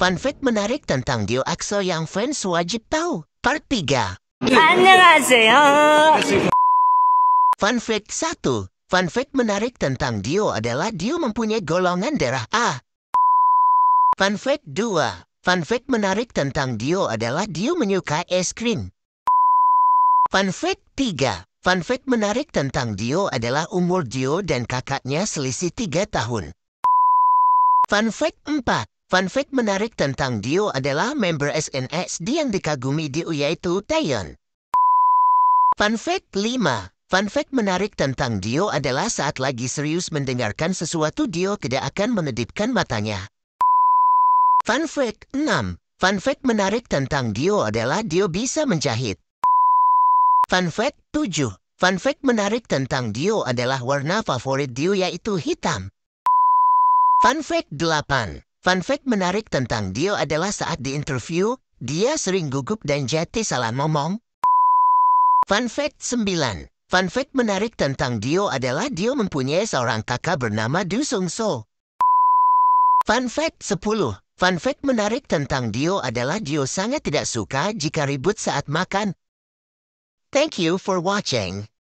Fun fact menarik tentang Dio Akso yang fans wajib tahu. Part 3. 안녕하세요. Fun fact 1. Fun fact menarik tentang Dio adalah Dio mempunyai golongan darah A. Fun fact 2. Fun fact menarik tentang Dio adalah Dio menyukai es krim. Fun fact 3. Fun fact menarik tentang Dio adalah umur Dio dan kakaknya selisih 3 tahun. Fun fact 4. Fun fact menarik tentang Dio adalah member SNSD yang dikagumi Dio yaitu Taeyeon. Fun fact 5. Fun fact menarik tentang Dio adalah saat lagi serius mendengarkan sesuatu Dio tidak akan menedipkan matanya. Fun fact 6. Fun fact menarik tentang Dio adalah Dio bisa menjahit. Fun fact 7. Fun fact menarik tentang Dio adalah warna favorit Dio yaitu hitam. Fun fact 8. Fun fact menarik tentang Dio adalah saat diinterview, dia sering gugup dan jati salah ngomong. Fun fact 9. Fun fact menarik tentang Dio adalah Dio mempunyai seorang kakak bernama Du Sung So. Fun fact 10. Fun fact menarik tentang Dio adalah Dio sangat tidak suka jika ribut saat makan. Thank you for watching.